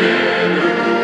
Hallelujah.